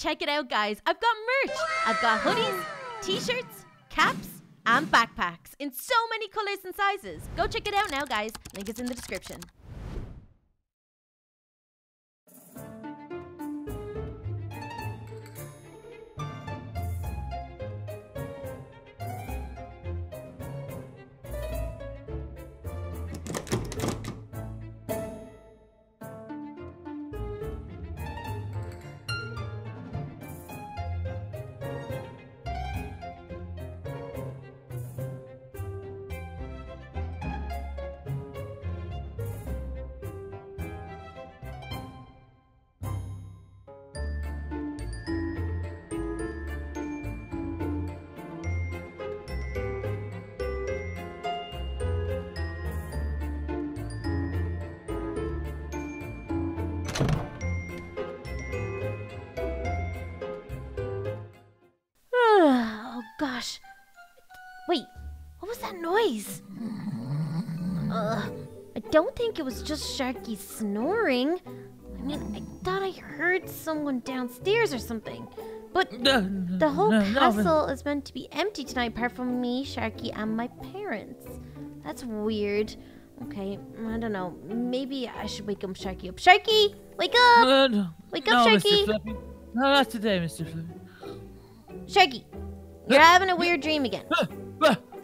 check it out, guys. I've got merch. I've got hoodies, t-shirts, caps, and backpacks in so many colors and sizes. Go check it out now, guys. Link is in the description. oh gosh. Wait, what was that noise? Uh, I don't think it was just Sharky snoring. I mean, I thought I heard someone downstairs or something. But the whole castle is meant to be empty tonight apart from me, Sharky, and my parents. That's weird. Okay, I don't know. Maybe I should wake up Sharky up. Sharky, wake up! Uh, no, Wake no, up, Mr. Sharky! No, not today, Mr. Fluffy. Sharky, you're having a weird dream again.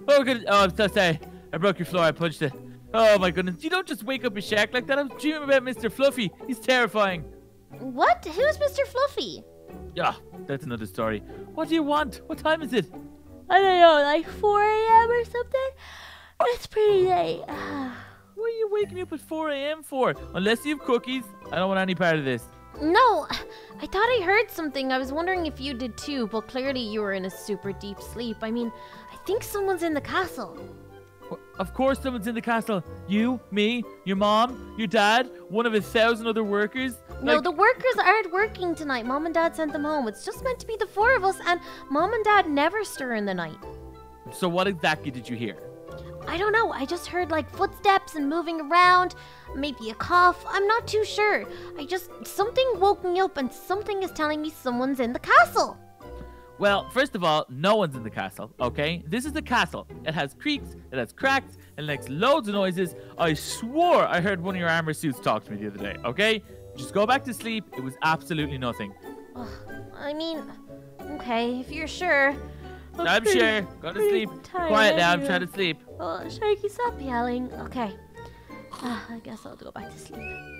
Oh, good. Oh, I'm so sorry. I broke your floor. I punched it. Oh my goodness! You don't just wake up a shack like that. I'm dreaming about Mr. Fluffy. He's terrifying. What? Who's Mr. Fluffy? Yeah, that's another story. What do you want? What time is it? I don't know, like 4 a.m. or something? It's pretty late. What are you waking me up at 4 a.m. for? Unless you have cookies, I don't want any part of this. no, I thought I heard something. I was wondering if you did too, but clearly you were in a super deep sleep. I mean, I think someone's in the castle. Of course, someone's in the castle. You, me, your mom, your dad, one of a thousand other workers. No, Like- the workers aren't working tonight. Mom and Dad sent them home. It's just meant to be the four of us, and Mom and Dad never stir in the night. So what exactly did you hear? I don't know. I just heard like footsteps and moving around, maybe a cough. I'm not too sure. I just something woke me up and something is telling me someone's in the castle. Well, first of all, no one's in the castle, okay? This is the castle. It has creaks, it has cracks, it makes loads of noises. I swore I heard one of your armor suits talk to me the other day, okay? Just go back to sleep. It was absolutely nothing. Ugh, I mean, okay, if you're sure. I'm sure. Go to sleep. tired Quiet now. I'm trying to sleep. Oh, Sharky, stop yelling. Okay. Ah, I guess I'll go back to sleep.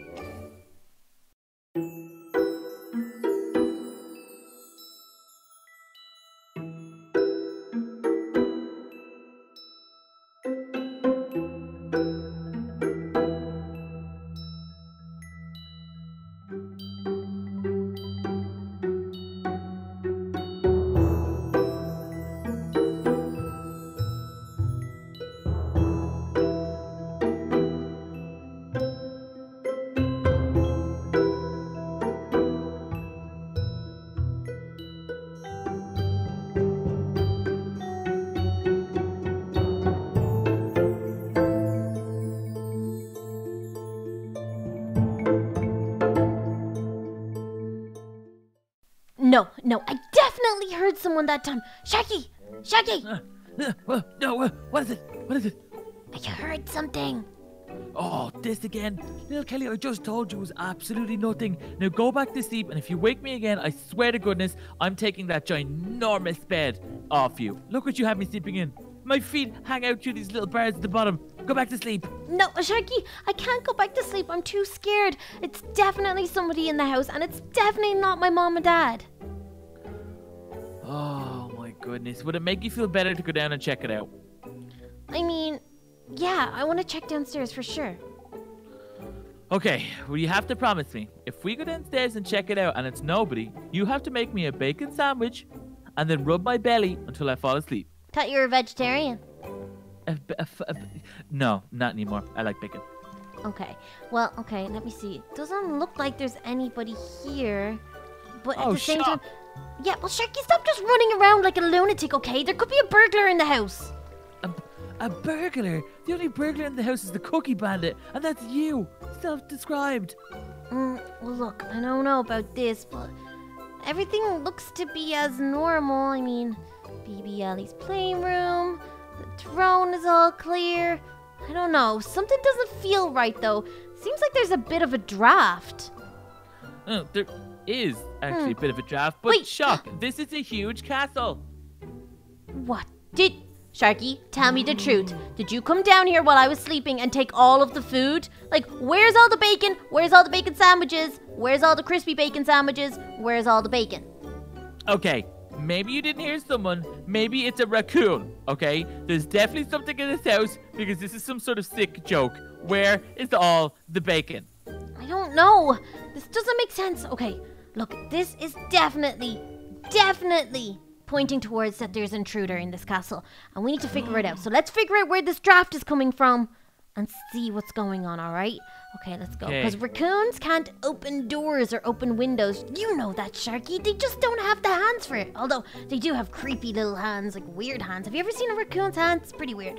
No, I definitely heard someone that time. Sharky! Sharky! Uh, uh, no, uh, what is it? What is it? I heard something. Oh, this again. Little Kelly, I just told you it was absolutely nothing. Now go back to sleep, and if you wake me again, I swear to goodness, I'm taking that ginormous bed off you. Look what you have me sleeping in. My feet hang out through these little bars at the bottom. Go back to sleep. No, Sharky, I can't go back to sleep. I'm too scared. It's definitely somebody in the house, and it's definitely not my mom and dad. Oh my goodness. Would it make you feel better to go down and check it out? I mean, yeah, I want to check downstairs for sure. Okay, well, you have to promise me. If we go downstairs and check it out and it's nobody, you have to make me a bacon sandwich and then rub my belly until I fall asleep. Thought you were a vegetarian. A a a no, not anymore. I like bacon. Okay. Well, okay, let me see. Doesn't look like there's anybody here. But at Oh, the same shut time. Yeah, well, Sharky, stop just running around like a lunatic, okay? There could be a burglar in the house. A, a burglar? The only burglar in the house is the cookie bandit, and that's you. Self described. Mm, well, look, I don't know about this, but everything looks to be as normal. I mean, BB Ellie's playroom, the throne is all clear. I don't know. Something doesn't feel right though. Seems like there's a bit of a draft. Oh, there is actually Hmm. a bit of a draft, but Wait. shock, this is a huge castle. What did Sharky, tell me the truth. Did you come down here while I was sleeping and take all of the food? Like, where's all the bacon? Where's all the bacon sandwiches? Where's all the crispy bacon sandwiches? Where's all the bacon? Okay, maybe you didn't hear someone. Maybe it's a raccoon. Okay, there's definitely something in this house because this is some sort of sick joke. Where is all the bacon? I don't know. This doesn't make sense. Okay, look, this is definitely, definitely pointing towards that there's an intruder in this castle. And we need to figure it out. So let's figure out where this draft is coming from and see what's going on, alright? Okay, let's go. Because raccoons can't open doors or open windows. You know that, Sharky. They just don't have the hands for it. Although, they do have creepy little hands, like weird hands. Have you ever seen a raccoon's hand? It's pretty weird.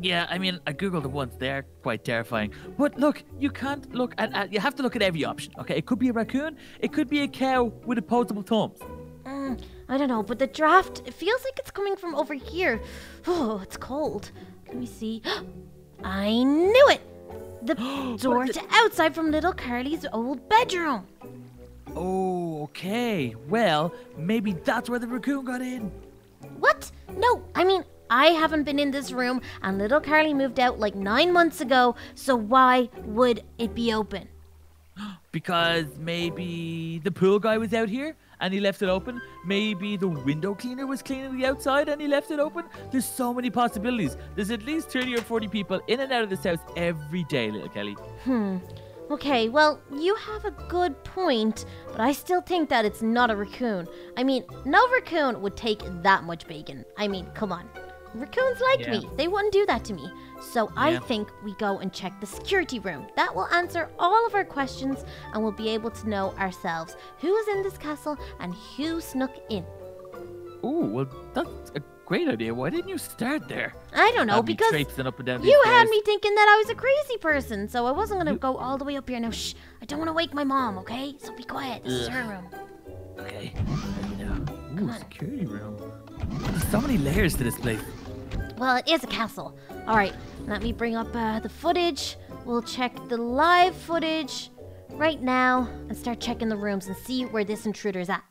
Yeah, I mean, I googled it once. They're quite terrifying. But look, you can't look at, at. You have to look at every option. Okay, it could be a raccoon. It could be a cow with opposable thumbs. Mm, I don't know, but the draft, it feels like it's coming from over here. Oh, it's cold. Let me see? I knew it! The door to outside from little Carly's old bedroom. Oh, okay. Well, maybe that's where the raccoon got in. What? No, I mean, I haven't been in this room, and little Carly moved out like nine months ago, so why would it be open? Because maybe the pool guy was out here and he left it open. Maybe the window cleaner was cleaning the outside and he left it open. There's so many possibilities. There's at least 30 or 40 people in and out of this house every day, little Kelly. Hmm. Okay, well, you have a good point, but I still think that it's not a raccoon. I mean, no raccoon would take that much bacon. I mean, come on. Raccoons like Yeah. me. They wouldn't do that to me. So I think we go and check the security room. That will answer all of our questions and we'll be able to know ourselves who is in this castle and who snuck in. Ooh, well, that's a great idea. Why didn't you start there? I don't know, because traipsing up and down these you had me thinking that I was a crazy person, so I wasn't gonna You- go all the way up here. Now, shh, I don't want to wake my mom, okay? So be quiet. This is her room. Okay. Maybe now. Come Ooh, security room. There's so many layers to this place. Well, it is a castle. All right, let me bring up uh, the footage. We'll check the live footage right now and start checking the rooms and see where this intruder is at.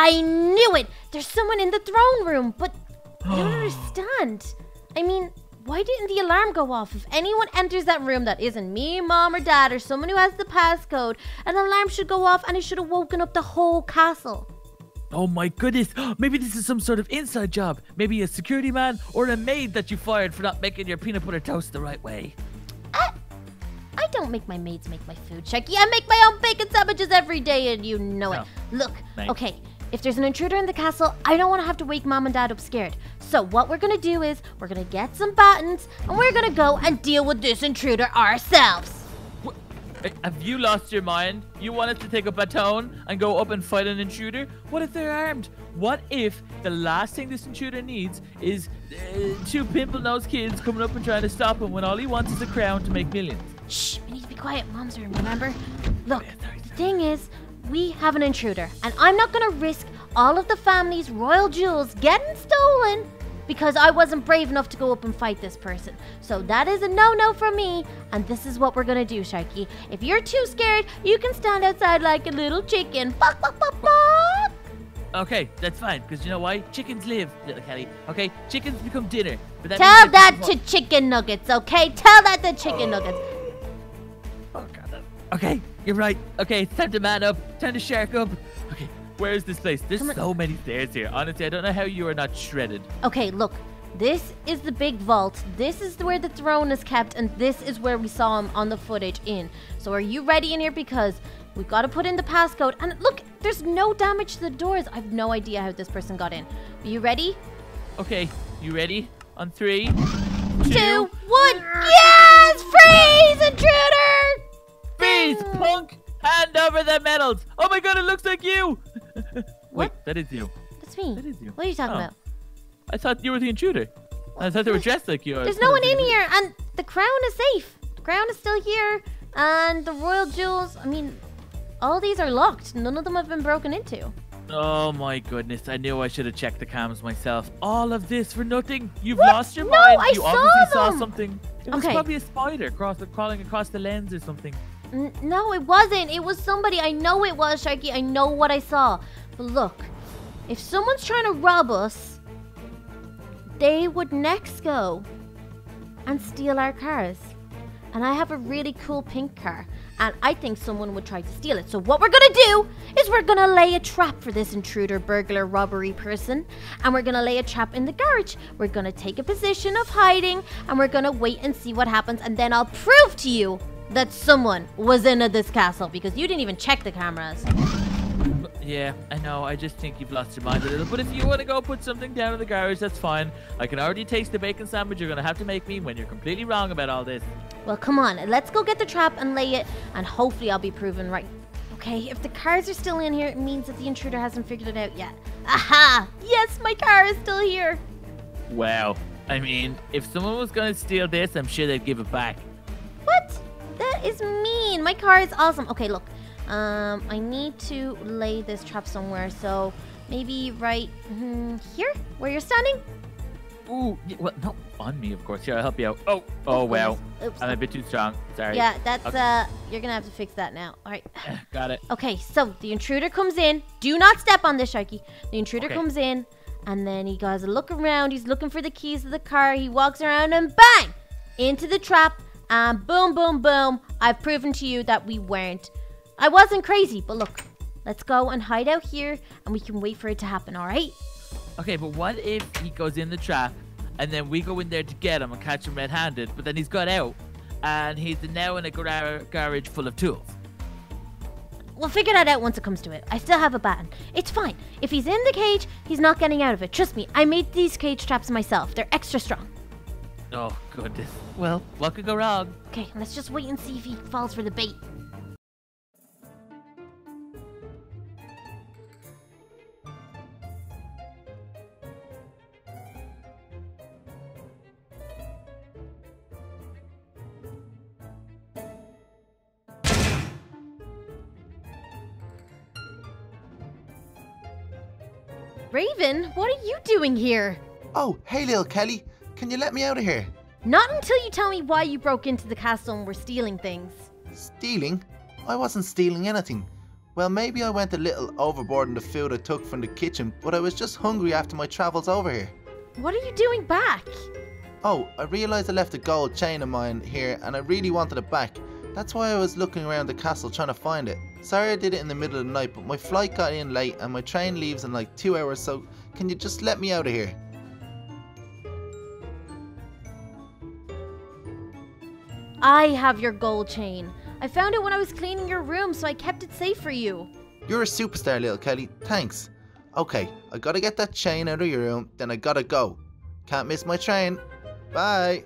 I knew it! There's someone in the throne room, but I don't understand. I mean, why didn't the alarm go off? If anyone enters that room that isn't me, mom, or dad, or someone who has the passcode, an alarm should go off and it should have woken up the whole castle. Oh my goodness. Maybe this is some sort of inside job. Maybe a security man or a maid that you fired for not making your peanut butter toast the right way. I, I don't make my maids make my food, Chucky. I make my own bacon sandwiches every day, and you know it. Look, Thanks. okay, if there's an intruder in the castle, I don't want to have to wake mom and dad up scared. So what we're gonna do is we're gonna get some buttons, and we're gonna go and deal with this intruder ourselves. Eh, Have you lost your mind? You want us to take a baton and go up and fight an intruder? What if they're armed? What if the last thing this intruder needs is uh, two pimple nosed kids coming up and trying to stop him when all he wants is a crown to make millions? Shh, we need to be quiet. Mom's room, remember? Look, the thing is, we have an intruder, and I'm not gonna risk all of the family's royal jewels getting stolen because I wasn't brave enough to go up and fight this person. So that is a no-no for me, and this is what we're gonna do, Sharky. If you're too scared, you can stand outside like a little chicken. Buck, buck, buck. Okay, that's fine, because you know why? Chickens live, little Kelly. Okay, chickens become dinner. But that Tell that to chicken nuggets, okay? Tell that to chicken nuggets. Oh, God. Okay, you're right. Okay, it's time to man up. Time to shark up. Okay, where is this place? There's Come on. so many stairs here. Honestly, I don't know how you are not shredded. Okay, look. This is the big vault. This is where the throne is kept, and this is where we saw him on the footage in. So are you ready in here? Because we've got to put in the passcode. And look, there's no damage to the doors. I have no idea how this person got in. Are you ready? Okay, you ready? On three, two, two one. Yes! Over the medals! Oh my god, it looks like you! Wait, that is you. That's me. That is you. What are you talking Oh. about? I thought you were the intruder. I thought they were dressed like you. There's no one in here, and the crown is safe. The crown is still here, and the royal jewels. I mean, all these are locked. None of them have been broken into. Oh my goodness, I knew I should have checked the cams myself. All of this for nothing. You've What? lost your No, mind. I you saw obviously saw something. It was Okay. probably a spider cross, crawling across the lens or something. N- no, it wasn't. It was somebody. I know it was Sharky. I know what I saw. But look, if someone's trying to rob us, they would next go and steal our cars. And I have a really cool pink car, and I think someone would try to steal it. So what we're gonna do is we're gonna lay a trap for this intruder, burglar, robbery person, and we're gonna lay a trap in the garage. We're gonna take a position of hiding, and we're gonna wait and see what happens, and then I'll prove to you that someone was in at this castle because you didn't even check the cameras. Yeah, I know. I just think you've lost your mind a little. But if you want to go put something down in the garage, that's fine. I can already taste the bacon sandwich you're going to have to make me when you're completely wrong about all this. Well, come on, let's go get the trap and lay it, and hopefully I'll be proven right. Okay, if the cars are still in here, it means that the intruder hasn't figured it out yet. Aha! Yes, my car is still here. Wow. I mean, if someone was going to steal this, I'm sure they'd give it back. That is mean. My car is awesome. Okay, look. Um, I need to lay this trap somewhere, so maybe right mm, here, where you're standing. Ooh, yeah, well, no, on me, of course. Here, I'll help you out. Oh, oh, wow. Oops. I'm a bit too strong. Sorry. Yeah, that's Okay. uh, you're gonna have to fix that now. All right. Got it. Okay, so the intruder comes in. Do not step on this, Sharky. The intruder Okay. comes in, and then he goes a look around. He's looking for the keys of the car. He walks around and bang! Into the trap, and boom, boom, boom. I've proven to you that we weren't. I wasn't crazy, but look. Let's go and hide out here, and we can wait for it to happen, alright? Okay, but what if he goes in the trap and then we go in there to get him and catch him red handed, but then he's got out and he's now in a gar- garage full of tools? We'll figure that out once it comes to it. I still have a baton. It's fine. If he's in the cage, he's not getting out of it. Trust me, I made these cage traps myself. They're extra strong. Oh, goodness. Well, what could go wrong? Okay, let's just wait and see if he falls for the bait. Raven, what are you doing here? Oh, hey, little Kelly. Can you let me out of here? Not until you tell me why you broke into the castle and were stealing things. Stealing? I wasn't stealing anything. Well, maybe I went a little overboard in the food I took from the kitchen, but I was just hungry after my travels over here. What are you doing back? Oh, I realised I left a gold chain of mine here and I really wanted it back. That's why I was looking around the castle trying to find it. Sorry I did it in the middle of the night, but my flight got in late and my train leaves in like two hours, so can you just let me out of here? I have your gold chain. I found it when I was cleaning your room, so I kept it safe for you. You're a superstar, little Kelly. Thanks. Okay, I gotta get that chain out of your room, then I gotta go. Can't miss my train. Bye.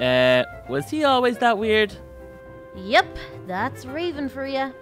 Uh, was he always that weird? Yep, that's Raven for you.